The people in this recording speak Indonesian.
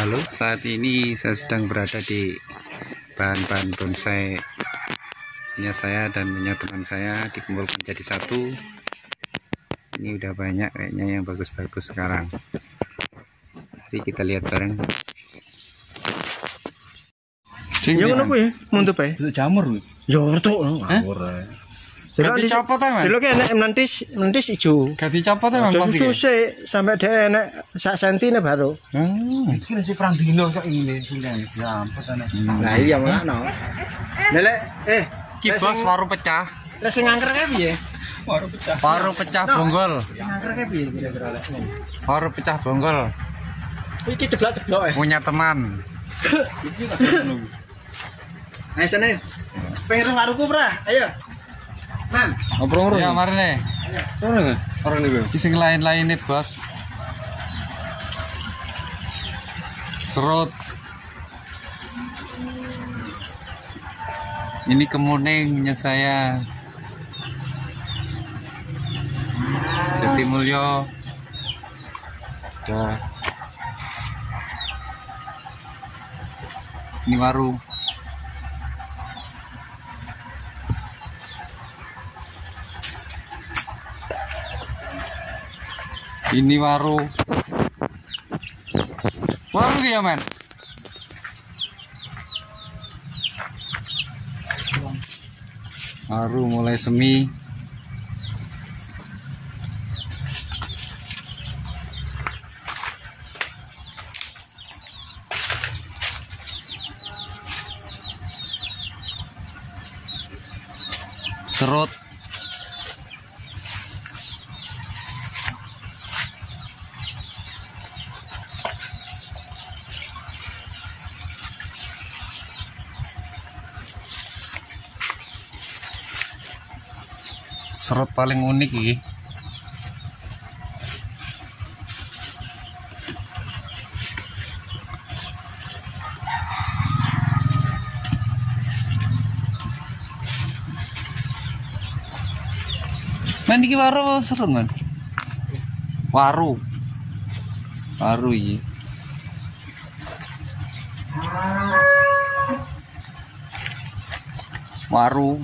Halo, saat ini saya sedang berada di bahan-bahan bonsai punya saya dan punya teman saya dikumpulkan jadi satu. Ini udah banyak kayaknya yang bagus-bagus sekarang. Mari kita lihat bareng. Ya ngono kuwi, muntup ae. Itu jamur. Ya tuh ngawur ae. Ganti dicopot ae, Mas. Delok enek mentis, mentis ijo. Ganti copot ae, Mas. Jadi susah sampai dia enek sak senti ne baru. Hmm. Iki nasi perang dino kok ini, sing ganti copot ae. Lah iya mana? Lele, eh, kibos waru pecah. Lah sing angker kae piye? Waru pecah. Waru pecah bonggol. Sing angker kae piye kira-kira Waru pecah bonggol. Iki jeblak-jeblok ae. Punya teman. Iki lah. Ayo sana, pengen waruku, ruku pra, ayo. Man, Ngobrol Ya mari nih. Orang orang niku. Ki sing lain-lain nih, Bos. Serut. Ini kemuning punya saya. Siti Mulyo. Ini waru. Ini waru. Waru ya, Men? Waru mulai semi. Serut. Serut paling unik iki. Man iki waru serut, Man? Waru. Waru iki. Waru.